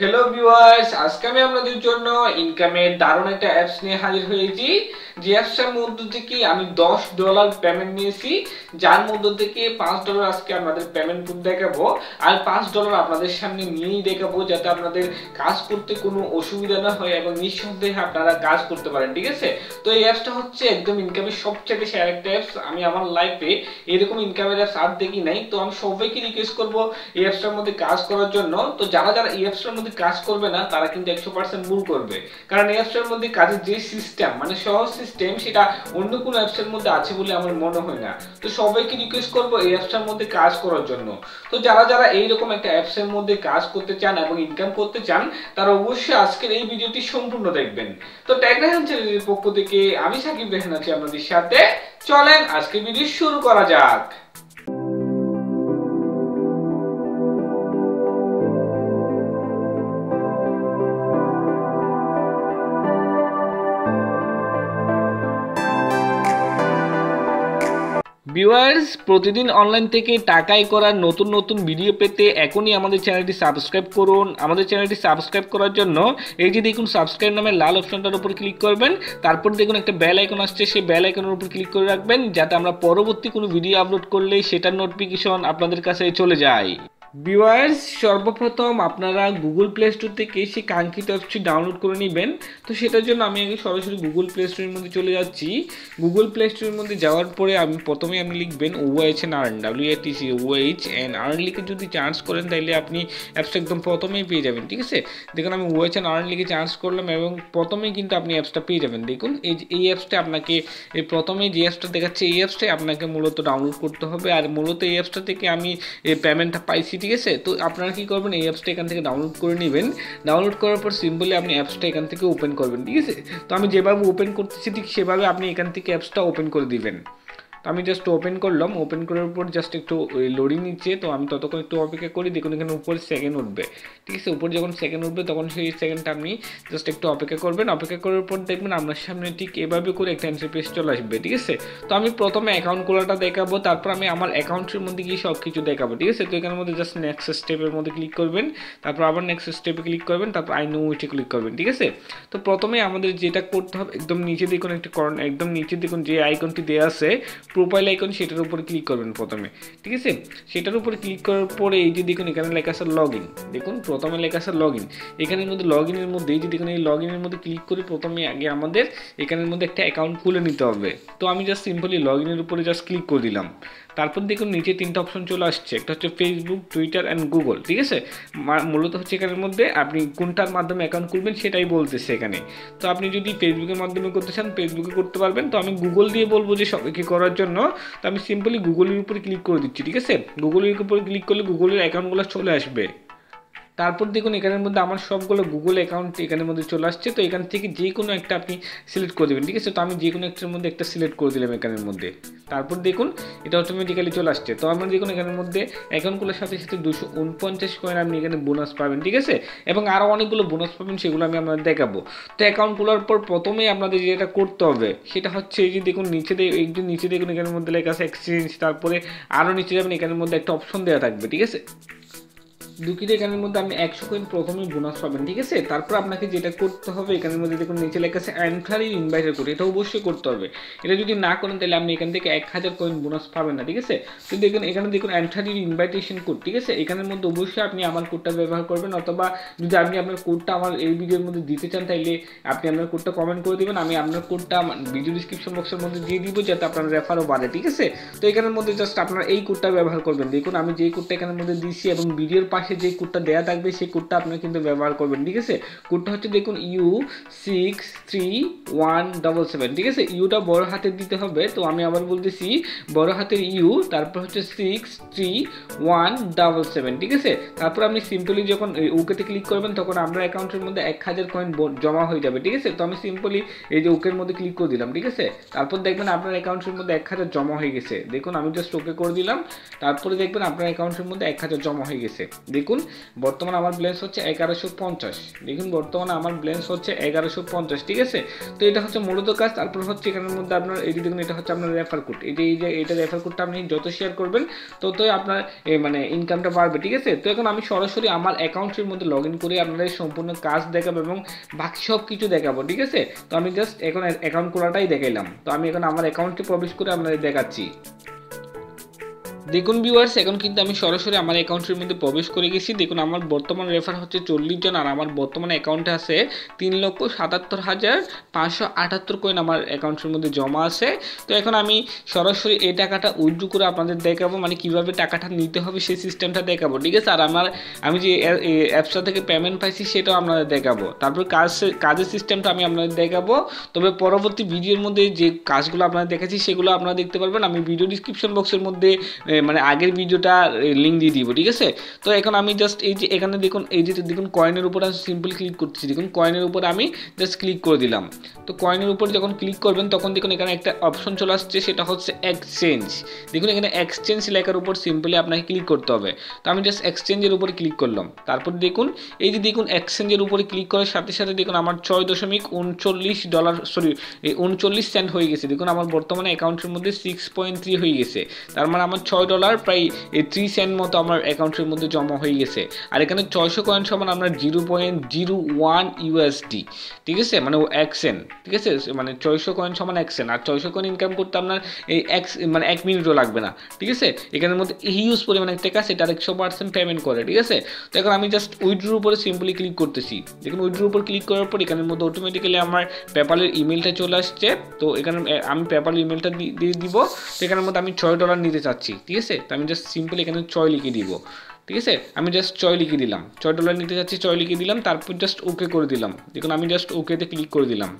Hello viewers আজকে আমি আপনাদের জন্য ইনকামের দারুণ একটা অ্যাপস নিয়ে হাজির হয়েছি। যে অ্যাপসটার মধ্য থেকে আমি দশ ডলার পেমেন্ট নিয়েছি, যার মধ্য থেকে পাঁচ ডলার আজকে আপনাদের পেমেন্ট দেখাবো। আর পাঁচ ডলার আপনাদের সামনে নিয়েই দেখাবো, যাতে আপনাদের কাজ করতে কোনো অসুবিধা না হয় এবং নিঃসন্দেহে আপনারা কাজ করতে পারেন, ঠিক আছে? তো এই অ্যাপসটা হচ্ছে একদম ইনকামের সবচেয়ে বেশি একটা অ্যাপস আমি আমার লাইফে এরকম ইনকামের অ্যাপস আর দেখি নাই। তো আমি সবাইকে রিকোয়েস্ট করব এই অ্যাপসটার মধ্যে কাজ করার জন্য। তো যারা যারা এই অ্যাপসটার মধ্যে কাজ করবে না, তারা কিন্তু একশো পার্সেন্ট ভুল করবে। কারণ এই অ্যাপসটার মধ্যে কাজের যে সিস্টেম মানে সহজ সিস্টেম সেটা অন্য কোনো অ্যাপসের মধ্যে আছে বলে আমার মনে হয় না। তো সবাইকে রিকোয়েস্ট করব এই অ্যাপসটার মধ্যে কাজ করার জন্য। তো যারা যারা এইরকম একটা অ্যাপসের মধ্যে কাজ করতে চান এবং ইনকাম করতে চান, তারা অবশ্যই আজকের এই ভিডিওটি সম্পূর্ণ দেখবেন। তো ট্যাগরাহান চ্যানেলের পক্ষ থেকে আমি সাকিব রেহান আছি আপনাদের সাথে। চলেন আজকে ভিডিও শুরু করা যাক। ভিউয়ার্স প্রতিদিন অনলাইন থেকে টাকাই করার নতুন নতুন ভিডিও পেতে এখনই আমাদের চ্যানেলটি সাবস্ক্রাইব করুন। আমাদের চ্যানেলটি সাবস্ক্রাইব করার জন্য এই যে দেখুন সাবস্ক্রাইব নামে লাল অপশনটার উপর ক্লিক করবেন। তারপর দেখুন একটা বেল আইকন আসছে, সেই বেল আইকনের উপর ক্লিক করে রাখবেন, যাতে আমরা পরবর্তী কোনো ভিডিও আপলোড করলে সেটার নোটিফিকেশন আপনাদের কাছে চলে যায়। ভিউয়ার্স, সর্বপ্রথম আপনারা গুগল প্লে স্টোর থেকে সেই কাঙ্ক্ষিত অ্যাপসটি ডাউনলোড করে নেবেন। তো সেটার জন্য আমি আগে সরাসরি গুগল প্লে স্টোরের মধ্যে চলে যাচ্ছি। গুগল প্লে স্টোরের মধ্যে যাওয়ার পরে আমি প্রথমে আপনি লিখবেন OH N earn W A T C OH N earn লিখে যদি চার্জ করেন তাহলে আপনি অ্যাপসটা একদম প্রথমেই পেয়ে যাবেন, ঠিক আছে? দেখুন, আমি ওএইচ এন আর্ন লিখে চার্জ করলাম এবং প্রথমেই কিন্তু আপনি অ্যাপসটা পেয়ে যাবেন। দেখুন, এই এই অ্যাপসটা আপনাকে, এই প্রথমে যে অ্যাপসটা দেখাচ্ছে, এই অ্যাপসটাই আপনাকে মূলত ডাউনলোড করতে হবে। আর মূলত এই অ্যাপসটা থেকে আমি পেমেন্টটা পাইছি ঠিক আছে তো আপনারা কি করবেন, এই অ্যাপসটা এখান থেকে ডাউনলোড করে নেবেন। ডাউনলোড করার পর সিম্পলি আপনি অ্যাপসটা এখান থেকে ওপেন করবেন, ঠিক আছে? তো আমি যেভাবে ওপেন করতেছি, ঠিক সেভাবে আপনি এখান থেকে অ্যাপসটা ওপেন করে দিবেন। তো আমি জাস্ট ওপেন করলাম ওপেন করার পর জাস্ট একটু লোডিং নিচ্ছে, তো আমি ততক্ষণ একটু অপেক্ষা করি, দেখুন এখানে উপরে সেকেন্ড উঠবে। ঠিক আছে, উপরে যখন সেকেন্ড উঠবে, তখন সেই সেকেন্ডটা আপনি জাস্ট একটু অপেক্ষা করবেন। অপেক্ষা করার পর দেখবেন আপনার সামনে ঠিক এভাবে করে একটা ইন্টারফেস চলে আসবে, ঠিক আছে? তো আমি প্রথমে অ্যাকাউন্ট খোলাটা দেখাবো, তারপর আমি আমার অ্যাকাউন্টের মধ্যে গিয়ে সব কিছু দেখাবো, ঠিক আছে? তো এখানের মধ্যে জাস্ট নেক্সট স্টেপের মধ্যে ক্লিক করবেন, তারপর আবার নেক্সট স্টেপে ক্লিক করবেন, তারপর আই নো উইটে ক্লিক করবেন, ঠিক আছে? তো প্রথমে আমাদের যেটা করতে হবে, একদম নিচে দেখুন একটি একদম নিচে দেখুন যে আইকনটি দেওয়া আছে প্রোফাইল আইকন সেটার উপরে ক্লিক করবেন প্রথমে, ঠিক আছে? সেটার উপরে ক্লিক করার পরে এই যে দেখুন, এখানে লেখা আছে লগ ইন দেখুন, প্রথমে লেখা আছে লগ ইন এখানের মধ্যে লগ ইনের মধ্যে, এই যে দেখুন, এই লগ ইনের মধ্যে ক্লিক করে প্রথমে আগে আমাদের এখানের মধ্যে একটা অ্যাকাউন্ট খুলে নিতে হবে। তো আমি জাস্ট সিম্পলি লগ ইনের উপরে জাস্ট ক্লিক করে দিলাম। তারপর দেখুন নিচে তিনটা অপশন চলে আসছে। একটা হচ্ছে ফেসবুক টুইটার অ্যান্ড গুগল ঠিক আছে? মূলত হচ্ছে এখানের মধ্যে আপনি কোনটার মাধ্যমে অ্যাকাউন্ট করবেন সেটাই বলতেছে এখানে। তো আপনি যদি ফেসবুকের মাধ্যমে করতে চান ফেসবুকে করতে পারবেন। তো আমি গুগল দিয়ে বলব যে সবাইকে করার জন্য, তো আমি সিম্পলি গুগলের উপরে ক্লিক করে দিচ্ছি, ঠিক আছে? গুগলের উপরে ক্লিক করলে গুগলের অ্যাকাউন্টগুলো চলে আসবে। তারপর দেখুন এখানের মধ্যে আমার সবগুলো গুগল অ্যাকাউন্ট এখানের মধ্যে চলে আসছে, তো এখান থেকে যে কোনো একটা আপনি সিলেক্ট করে দেবেন, ঠিক আছে? তো আমি যে কোনো একটার মধ্যে একটা সিলেক্ট করে দিলাম এখানের মধ্যে। তারপর দেখুন, এটা অটোমেটিক্যালি চলে আসছে। তো আমরা দেখুন এখানের মধ্যে অ্যাকাউন্টগুলোর সাথে সাথে দুশো উনপঞ্চাশ কয়েন আপনি এখানে বোনাস পাবেন, ঠিক আছে? এবং আরও অনেকগুলো বোনাস পাবেন, সেগুলো আমি আপনাদের দেখাবো। তো অ্যাকাউন্ট খোলার পর প্রথমে আপনাদের যেটা করতে হবে, সেটা হচ্ছে এই যে দেখুন, নিচে এই যে নিচে দেখুন এখানের মধ্যে লেখা আছে এক্সচেঞ্জ তারপরে আরও নিচে যাবেন, এখানের মধ্যে একটা অপশন দেওয়া থাকবে, ঠিক আছে? দুকিটা এখানের মধ্যে আপনি একশো কয়েন প্রথমে বোনাস পাবেন, ঠিক আছে? তারপর আপনাকে যেটা করতে হবে, এখানের মধ্যে দেখুন নিচে লেখা আছে অ্যান্ট্রারি ইনভাইটার কোড এটা অবশ্যই করতে হবে। এটা যদি না করেন, তাহলে আপনি এখান থেকে এক হাজার কয়েন বোনাস পাবেন না, ঠিক আছে? তো দেখুন, এখানে দেখুন অ্যান্ট্রারির ইনভাইটেশন কোড ঠিক আছে? এখানের মধ্যে অবশ্যই আপনি আমার কোডটা ব্যবহার করবেন, অথবা যদি আপনি আপনার কোডটা আমার এই ভিডিওর মধ্যে দিতে চান তাহলে আপনি আপনার কোডটা কমেন্ট করে দেবেন, আমি আপনার কোডটা ভিডিও ডিসক্রিপশন বক্সের মধ্যে দিয়ে দিব, যাতে আপনার রেফারও বাড়ে, ঠিক আছে? তো এখানের মধ্যে জাস্ট আপনার এই কোডটা ব্যবহার করবেন। দেখুন, আমি যেই কোডটা এখানের মধ্যে দিচ্ছি এবং ভিডিওর পাশে যে কোডটা দেওয়া থাকবে, সেই কোডটা আপনারা কিন্তু ব্যবহার করবেন, ঠিক আছে? কোডটা হচ্ছে দেখুন U six three one double seven ঠিক আছে? ইউটা বড় হাতের দিতে হবে, তো আমি আবার বলতেছি, বড় হাতের ইউ তারপর হচ্ছে six three one double seven ঠিক আছে? তারপর আপনি সিম্পলি যখন ওকেতে ক্লিক করবেন, তখন আপনার অ্যাকাউন্টের মধ্যে এক হাজার কয়েন জমা হয়ে যাবে, ঠিক আছে? তো আমি সিম্পলি এই যে ওকের মধ্যে ক্লিক করে দিলাম, ঠিক আছে? তারপর দেখবেন আপনার অ্যাকাউন্টের মধ্যে এক হাজার জমা হয়ে গেছে। দেখুন, আমি জাস্ট ওকে করে দিলাম, তারপরে দেখবেন আপনার অ্যাকাউন্টের মধ্যে এক হাজার জমা হয়ে গেছে। দেখুন, বর্তমানে আমার ব্যালেন্স হচ্ছে এগারোশো পঞ্চাশ। দেখুন, বর্তমানে আমার ব্যালেন্স হচ্ছে এগারোশো পঞ্চাশ, ঠিক আছে? তো এটা হচ্ছে মূলত কাজ। তারপর হচ্ছে এখানের মধ্যে আপনার এই দেখুন, এটা হচ্ছে আপনার রেফার কোড যে, এই যে, এটা রেফার কোডটা আপনি যত শেয়ার করবেন, ততই আপনার মানে ইনকামটা বাড়বে, ঠিক আছে? তো এখন আমি সরাসরি আমার অ্যাকাউন্টের মধ্যে লগ ইন করে আপনাদের সম্পূর্ণ কাজ দেখাবো এবং বাকি সব কিছু দেখাবো, ঠিক আছে? তো আমি জাস্ট এখন অ্যাকাউন্ট খোলাটাই দেখাইলাম। তো আমি এখন আমার অ্যাকাউন্টে প্রবেশ করে আপনাদের দেখাচ্ছি। দেখুন ভিউয়ার্স এখন কিন্তু আমি সরাসরি আমার অ্যাকাউন্টের মধ্যে প্রবেশ করে গেছি। দেখুন, আমার বর্তমান রেফার হচ্ছে চল্লিশ জন, আর আমার বর্তমান অ্যাকাউন্টে আছে তিন লক্ষ সাতাত্তর হাজার পাঁচশো আটাত্তর কয়েন আমার অ্যাকাউন্টের মধ্যে জমা আছে। তো এখন আমি সরাসরি এই টাকাটা উইথড্রু করে আপনাদের দেখাবো মানে কীভাবে টাকাটা নিতে হবে সেই সিস্টেমটা দেখাবো, ঠিক আছে? আর আমার, আমি যে অ্যাপসটা থেকে পেমেন্ট পাইছি সেটাও আপনাদের দেখাবো। তারপর কাজ, কাজের সিস্টেমটা আমি আপনাদের দেখাবো। তবে পরবর্তী ভিডিওর মধ্যে যে কাজগুলো আপনাদের দেখাচ্ছি, সেগুলো আপনারা দেখতে পারবেন। আমি ভিডিও ডিসক্রিপশন বক্সের মধ্যে মানে আগের ভিডিওটা লিঙ্ক দিয়ে দিব, ঠিক আছে? তো এখন আমি জাস্ট এই যে, এখানে দেখুন, এই যে, দেখুন কয়েনের উপর আমি সিম্পল ক্লিক করতেছি। দেখুন কয়েনের উপর আমি জাস্ট ক্লিক করে দিলাম। তো কয়েনের উপর যখন ক্লিক করবেন, তখন দেখুন এখানে একটা অপশন চলে আসছে, সেটা হচ্ছে এক্সচেঞ্জ দেখুন এখানে এক্সচেঞ্জ লেখার উপর সিম্পলি আপনাকে ক্লিক করতে হবে। তো আমি জাস্ট এক্সচেঞ্জের উপরে ক্লিক করলাম। তারপর দেখুন, এই যে দেখুন এক্সচেঞ্জের উপরে ক্লিক করার সাথে সাথে দেখুন আমার ছয় দশমিক উনচল্লিশ ডলার সরি উনচল্লিশ সেন্ট হয়ে গেছে। দেখুন আমার বর্তমানে অ্যাকাউন্টের মধ্যে সিক্স পয়েন্ট থ্রি হয়ে গেছে। তার মানে আমার ছয় ডলার প্রায় থ্রি সেন্ট মতো আমার অ্যাকাউন্টের মধ্যে জমা হয়ে গেছে। আর এখানে ছয়শো কয়েন সমান আপনার zero point zero one USD ঠিক আছে? মানে এক সেন্ট ঠিক আছে? মানে ছয়শো কয়েন সমান এক সেন্ট আর ছয়শো কয়েন ইনকাম করতে আপনার এই এক মানে এক মিনিটও লাগবে না, ঠিক আছে? এখানের মধ্যে হিউজ পরিমাণে টাকা সেটা একশো পার্সেন্ট পেমেন্ট করে, ঠিক আছে? তো এখন আমি জাস্ট উইড্রোর উপরে সিম্পলি ক্লিক করতেছি। দেখুন উইড্রোর উপর ক্লিক করার পর এখানের মধ্যে অটোমেটিক্যালি আমার পেপালের ইমেলটা চলে আসছে। তো এখানে আমি পেপাল ইমেলটা দিয়ে দিব। তো এখানের মধ্যে আমি ছয় ডলার নিতে চাচ্ছি, ঠিক আছে? তো আমি জাস্ট সিম্পল এখানে চয় লিখে দিব। ঠিক আছে? আমি জাস্ট চয় লিখে দিলাম। ছয় ডলার নিতে যাচ্ছি চয় লিখে দিলাম, তারপর জাস্ট ওকে করে দিলাম। দেখুন, আমি জাস্ট ওকেতে ক্লিক করে দিলাম।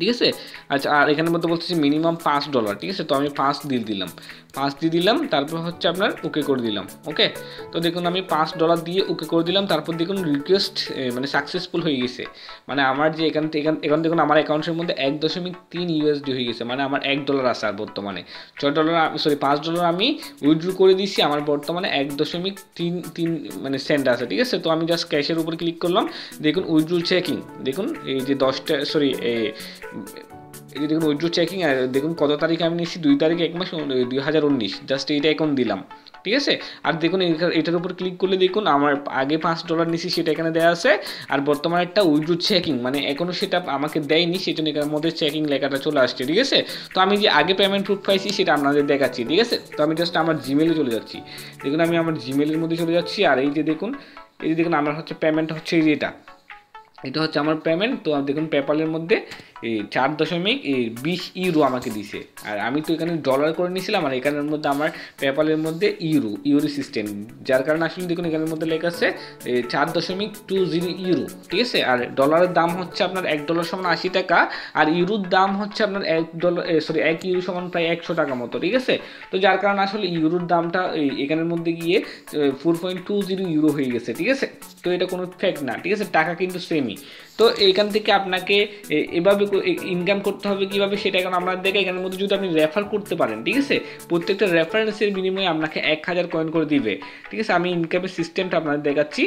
ঠিক আছে? আচ্ছা আর এখানের মধ্যে বলতেছি মিনিমাম পাঁচ ডলার ঠিক আছে? তো আমি পাঁচ দিয়ে দিলাম। পাঁচ দিয়ে দিলাম, তারপর হচ্ছে আপনার ওকে করে দিলাম ওকে তো দেখুন, আমি পাঁচ ডলার দিয়ে ওকে করে দিলাম, তারপর দেখুন রিকোয়েস্ট মানে সাকসেসফুল হয়ে গেছে। মানে আমার যে এখান থেকে, এখান দেখুন, আমার অ্যাকাউন্টের মধ্যে এক দশমিক তিন ইউএসডি হয়ে গেছে মানে আমার এক ডলার আছে আর বর্তমানে। ছয় ডলার সরি পাঁচ ডলার আমি উইথড্রু করে দিচ্ছি আমার বর্তমানে এক দশমিক তিন তিন মানে সেন্ট আছে, ঠিক আছে? তো আমি জাস্ট ক্যাশের উপর ক্লিক করলাম, দেখুন উইথড্রু চেকিং দেখুন, এই যে দশটা সরি এই যে দেখুন উইথড্রো চেকিং আর দেখুন কত তারিখে আমি নিচ্ছি দুই তারিখে এক মাস দুই হাজার উনিশ। জাস্ট এইটা এখন দিলাম। ঠিক আছে? আর দেখুন এটার উপর ক্লিক করলে দেখুন, আমার আগে পাঁচ ডলার নিছি সেটা এখানে দেওয়া আছে। আর বর্তমানে একটা উইথড্রো চেকিং মানে এখনও সেটা আমাকে দেয়নি সেই জন্য এখানের মধ্যে চেকিং লেখাটা চলে আসছে, ঠিক আছে? তো আমি যে আগে পেমেন্ট প্রুফ পাইছি, সেটা আপনাদের দেখাচ্ছি, ঠিক আছে? তো আমি জাস্ট আমার জিমেলে চলে যাচ্ছি। দেখুন, আমি আমার জিমেলের মধ্যে চলে যাচ্ছি, আর এই যে দেখুন, এই যে দেখুন, আমার হচ্ছে পেমেন্ট হচ্ছে এই যেটা এটা। এটা হচ্ছে আমার পেমেন্ট তো দেখুন পেপালের মধ্যে চার দশমিক বিশ ইউরো আমাকে দিছে। আর আমি তো এখানে ডলার করে নিয়েছিলাম, আর এখানের মধ্যে আমার পেপালের মধ্যে ইউরো ইউরো সিস্টেম যার কারণে আসলে দেখুন এখানের মধ্যে লেখা আছে চার দশমিক টু জিরো ইউরো, ঠিক আছে? আর ডলারের দাম হচ্ছে আপনার এক ডলার সমান আশি টাকা, আর ইউরোর দাম হচ্ছে আপনার এক ডলার সরি এক ইউরো সমান প্রায় একশো টাকা মতো, ঠিক আছে? তো যার কারণে আসলে ইউরোর দামটা এখানের মধ্যে গিয়ে four point two zero euro হয়ে গেছে, ঠিক আছে? তো এটা কোনো ফ্যাক্ট না, ঠিক আছে? টাকা কিন্তু সেমই তো এইখান থেকে আপনাকে এভাবে ইনকাম করতে হবে কীভাবে সেটা এখন দেখে এখানের মধ্যে যদি আপনি রেফার করতে পারেন, ঠিক আছে? প্রত্যেকটা রেফারেন্সের বিনিময়ে আপনাকে এক হাজার কয়েন করে দিবে, ঠিক আছে? আমি ইনকামের সিস্টেমটা আপনাদের দেখাচ্ছি।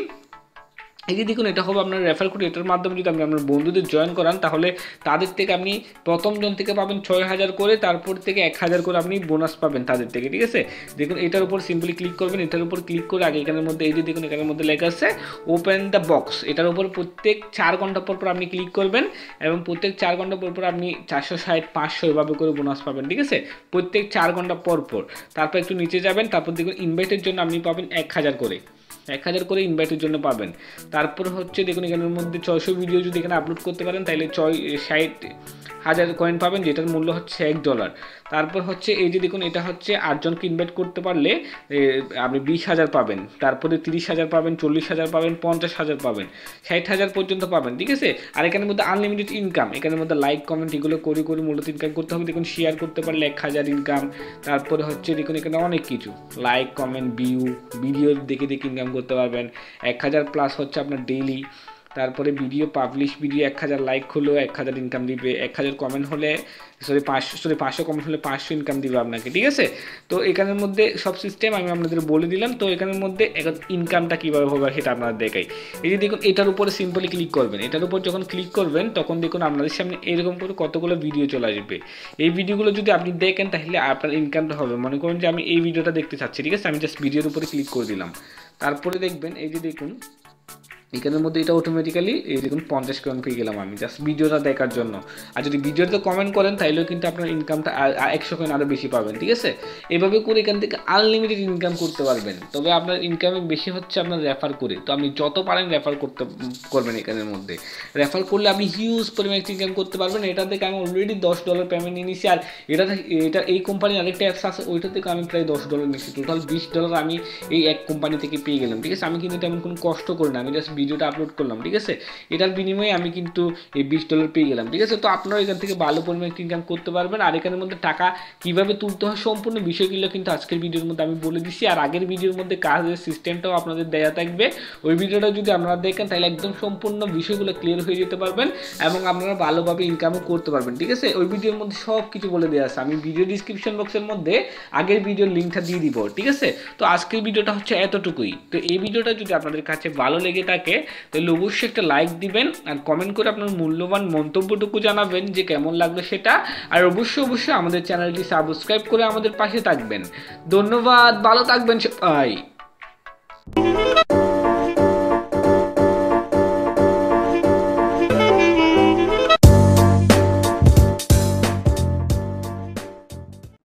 এই যে দেখুন, এটা হবে আপনার রেফার কোড এটার মাধ্যমে যদি আপনি আপনার বন্ধুদের জয়েন করান, তাহলে তাদের থেকে আপনি প্রথম জন থেকে পাবেন ছয় হাজার করে, তারপর থেকে এক হাজার করে আপনি বোনাস পাবেন তাদের থেকে, ঠিক আছে? দেখুন, এটার উপর সিম্পলি ক্লিক করবেন, এটার উপর ক্লিক করে আগে এখানের মধ্যে, এই যে দেখুন, এখানের মধ্যে লেখা আছে ওপেন দ্য বক্স এটার উপর প্রত্যেক চার ঘণ্টা পর পর আপনি ক্লিক করবেন এবং প্রত্যেক চার ঘণ্টা পর পর আপনি চারশো ষাট, পাঁচশো এভাবে করে বোনাস পাবেন, ঠিক আছে? প্রত্যেক চার ঘণ্টা পর পর, তারপর একটু নিচে যাবেন, তারপর দেখুন ইনভাইটের জন্য আপনি পাবেন এক হাজার করে। এক হাজার করে ইনভাইটের জন্য পাবেন। তারপর হচ্ছে দেখুন এখানের মধ্যে ছয়শো ভিডিও যদি এখানে আপলোড করতে পারেন, তাহলে ছয়, ষাট হাজার কয়েন পাবেন, যেটার মূল্য হচ্ছে এক ডলার তারপর হচ্ছে এই যে দেখুন, এটা হচ্ছে আটজনকে ইনভাইট করতে পারলে আপনি বিশ হাজার পাবেন। তারপরে তিরিশ হাজার পাবেন, চল্লিশ হাজার পাবেন, পঞ্চাশ হাজার পাবেন, ষাট হাজার পর্যন্ত পাবেন, ঠিক আছে? আর এখানের মধ্যে আনলিমিটেড ইনকাম এখানের মধ্যে লাইক কমেন্ট এগুলো করে করে মূলত ইনকাম করতে হবে। দেখুন শেয়ার করতে পারলে এক হাজার ইনকাম তারপরে হচ্ছে দেখুন, এখানে অনেক কিছু। লাইক কমেন্ট ভিউ ভিডিও দেখে দেখে ইনকাম করতে পারবেন। এক হাজার প্লাস হচ্ছে আপনার ডেইলি তারপরে ভিডিও পাবলিশ ভিডিও এক হাজার লাইক হলো, এক হাজার ইনকাম দিবে। এক হাজার কমেন্ট হলে সরি পাঁচশো সরি পাঁচশো কমেন্ট হলে পাঁচশো ইনকাম দিবে আপনাকে, ঠিক আছে? তো এখানের মধ্যে সব সিস্টেম আমি আপনাদের বলে দিলাম। তো এখানের মধ্যে ইনকামটা কীভাবে হবে সেটা আপনারা দেখাই। এই যে দেখুন, এটার উপরে সিম্পলি ক্লিক করবেন। এটার উপর যখন ক্লিক করবেন, তখন দেখুন আপনাদের সামনে এরকম করে কতগুলো ভিডিও চলে আসবে। এই ভিডিওগুলো যদি আপনি দেখেন, তাহলে আপনার ইনকামটা হবে। মনে করুন যে আমি এই ভিডিওটা দেখতে চাচ্ছি, ঠিক আছে? আমি জাস্ট ভিডিওর উপরে ক্লিক করে দিলাম। তারপরে দেখবেন, এই যে দেখুন এখানের মধ্যে এটা অটোমেটিক্যালি এই দেখুন, পঞ্চাশ কয়েন পেয়ে গেলাম আমি জাস্ট ভিডিওটা দেখার জন্য। আর যদি ভিডিওতে কমেন্ট করেন তাহলেও কিন্তু আপনার ইনকামটা একশো কয়েন আরও বেশি পাবেন, ঠিক আছে? এভাবে করে এখান থেকে আনলিমিটেড ইনকাম করতে পারবেন। তবে আপনার ইনকামে বেশি হচ্ছে আপনার রেফার করে। তো আপনি যত পারেন রেফার করতে, করবেন এখানের মধ্যে। রেফার করলে আপনি হিউজ পরিমাণে ইনকাম করতে পারবেন। এটা থেকে আমি অলরেডি দশ ডলার পেমেন্ট নিয়ে আর এটা এটা, এই কোম্পানির আরেকটা অ্যাপস আছে, ওইটা থেকে আমি প্রায় দশ ডলার নিয়েছি। টোটাল বিশ ডলার আমি এই এক কোম্পানি থেকে পেয়ে গেলাম, ঠিক আছে? আমি কিন্তু তেমন কোনো কষ্ট করি না। আমি জাস্ট ভিডিওটা আপলোড করলাম, ঠিক আছে? এটার বিনিময়ে আমি কিন্তু এই বিশ ডলার পেয়ে গেলাম, ঠিক আছে? তো আপনারা এখান থেকে ভালো পরিমাণে ইনকাম করতে পারবেন। আর এখানের মধ্যে টাকা কীভাবে তুলতে হয় সম্পূর্ণ বিষয়গুলো কিন্তু আজকের ভিডিওর মধ্যে আমি বলে দিচ্ছি। আর আগের ভিডিওর মধ্যে কাজের সিস্টেমটাও আপনাদের দেওয়া থাকবে। ওই ভিডিওটা যদি আপনারা দেখেন, তাহলে একদম সম্পূর্ণ বিষয়গুলো ক্লিয়ার হয়ে যেতে পারবেন এবং আপনারা ভালোভাবে ইনকামও করতে পারবেন, ঠিক আছে? ওই ভিডিওর মধ্যে সব কিছু বলে দেওয়া আছে। আমি ভিডিও ডিসক্রিপশন বক্সের মধ্যে আগের ভিডিওর লিঙ্কটা দিয়ে দিব, ঠিক আছে? তো আজকের ভিডিওটা হচ্ছে এতটুকুই। তো এই ভিডিওটা যদি আপনাদের কাছে ভালো লেগে থাকে তাহলে অবশ্যই একটা লাইক দিবেন আর কমেন্ট করে আপনার মূল্যবান মন্তব্যটুকু জানাবেন যে কেমন লাগল সেটা। আর অবশ্যই অবশ্যই আমাদের চ্যানেলটি সাবস্ক্রাইব করে আমাদের পাশে থাকবেন। ধন্যবাদ, ভালো থাকবেন সবাই।